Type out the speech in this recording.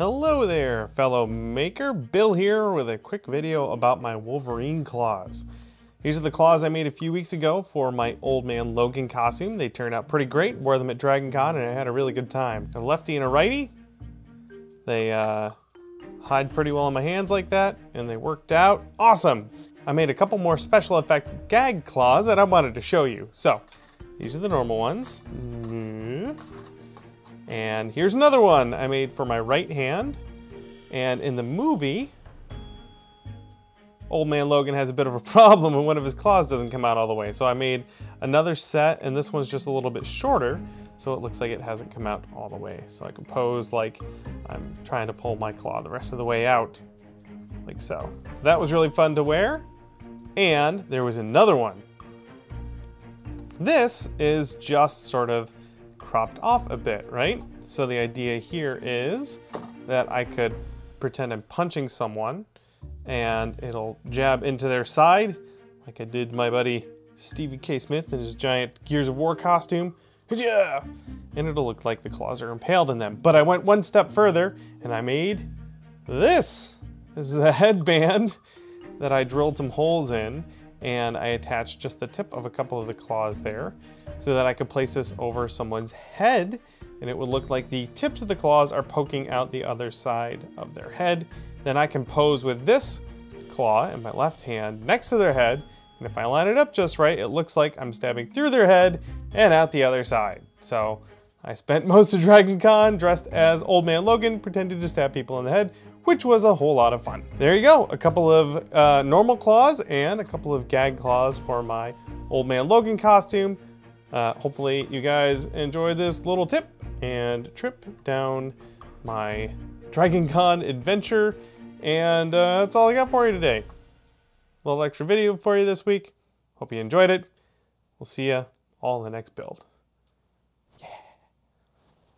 Hello there, fellow maker. Bill here with a quick video about my Wolverine claws. These are the claws I made a few weeks ago for my Old Man Logan costume. They turned out pretty great. Wore them at Dragon Con and I had a really good time. A lefty and a righty. They uh, hide pretty well in my hands like that and they worked out awesome. I made a couple more special effect gag claws that I wanted to show you. So these are the normal ones. And here's another one I made for my right hand. And in the movie, Old Man Logan has a bit of a problem and one of his claws doesn't come out all the way. So I made another set and this one's just a little bit shorter. So it looks like it hasn't come out all the way. So I can pose like I'm trying to pull my claw the rest of the way out, like so. So that was really fun to wear. And there was another one. This is just sort of cropped off a bit, right? So the idea here is that I could pretend I'm punching someone and it'll jab into their side like I did my buddy Stevie K. Smith in his giant Gears of War costume. Yeah! And it'll look like the claws are impaled in them. But I went one step further and I made this. This is a headband that I drilled some holes in and I attached just the tip of a couple of the claws there so that I could place this over someone's head and it would look like the tips of the claws are poking out the other side of their head. Then I can pose with this claw in my left hand next to their head and if I line it up just right, it looks like I'm stabbing through their head and out the other side. So I spent most of Dragon Con dressed as Old Man Logan, pretending to stab people in the head which was a whole lot of fun. There you go, a couple of uh, normal claws and a couple of gag claws for my Old Man Logan costume. Uh, hopefully you guys enjoy this little tip and trip down my Dragon Con adventure. And uh, that's all I got for you today. A little extra video for you this week. Hope you enjoyed it. We'll see you all in the next build.